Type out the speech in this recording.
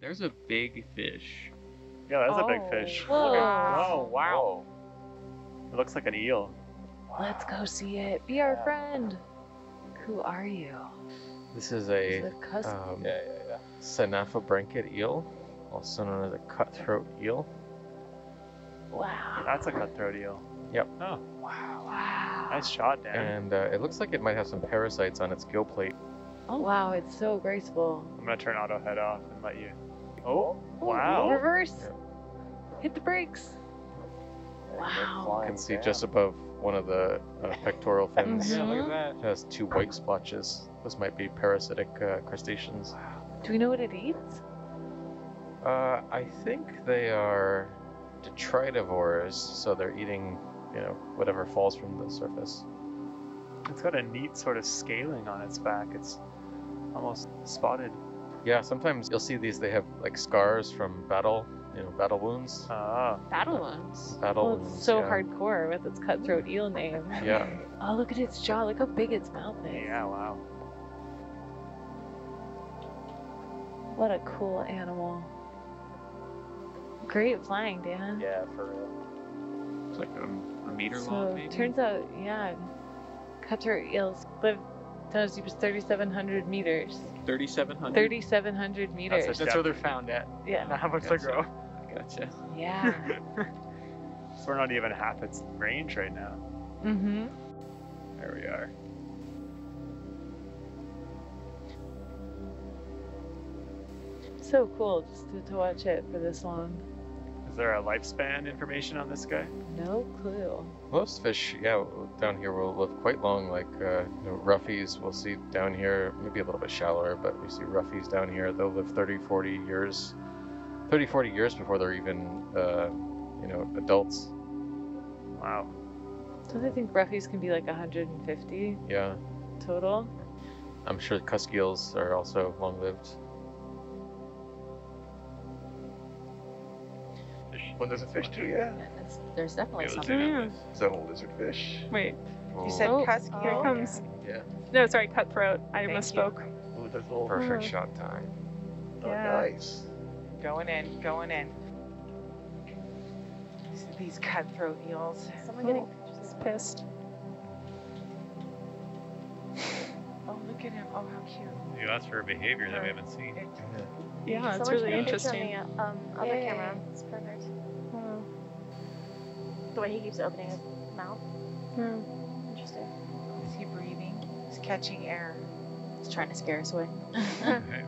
There's a big fish. Yeah, that's a big Oh, fish. whoa. Oh, wow. Whoa. It looks like an eel. Let's go see it. Be our friend. Who are you? This is Is a it Cus- um, Yeah, yeah, yeah. Synaphobranchid eel, also known as a cutthroat eel. wow. That's a cutthroat eel. Yep. Oh, Wow. nice shot, Dan. And uh, it looks like it might have some parasites on its gill plate. Oh wow, it's so graceful. I'm gonna turn auto head off and let you. Oh, wow. Reverse. Yeah. Hit the brakes. Wow. You can see just above one of the uh, pectoral fins. Mhm. Yeah, look at It has two white splotches. Those might be parasitic uh, crustaceans. Do we know what it eats? Uh, I think they are detritivores, so they're eating, you know, whatever falls from the surface. It's got a neat sort of scaling on its back. It's almost spotted. Yeah, sometimes you'll see these. They have like scars from battle, you know, battle wounds. Ah, Battle wounds. Battle Well, wounds. it's so yeah. hardcore with its cutthroat eel name. Yeah. Oh, look at its jaw. Look how big its mouth is. yeah, wow. What a cool animal. Great flying, Dan. Yeah, for real. It's like a, a meter so long, maybe. turns out, yeah, cutthroat eels live down as deep as 3,700 meters. 3,700. 3,700 meters. That's That's where they're found at. yeah. Not how much Gotcha. they grow. Gotcha. Yeah. So we're not even half its range right now. mm-hmm. There we are. So cool just to, to watch it for this long. Is there a lifespan information on this guy? No clue. Most fish, yeah, down here will live quite long. Like uh, you know, roughies, we'll see down here, maybe a little bit shallower, but we see roughies down here. They'll live 30, 40 years, 30, 40 years before they're even, uh, you know, adults. Wow. Don't I think roughies can be like 150 Yeah, total? I'm sure cusk eels are also long-lived. What does a fish too, Yeah. It's, there's definitely It was something. in it. Is that a lizard fish? Wait, Oh, you said Oh, cusk. Here oh. it comes. Yeah. No, sorry, cutthroat. I Thank you. misspoke. Ooh, that's a little Perfect Mm. shot time. Oh, Yeah. nice. Going in, going in. These cutthroat eels. Someone getting She's pissed. Oh, look at him. Oh, how cute. You asked for a behavior that we haven't seen. Yeah. yeah, it's really took a picture on interesting. the um, other Yay. camera. It's perfect. Wow. The way he keeps opening his mouth. Yeah. Interesting. Is he breathing? He's catching air. He's trying to scare us away.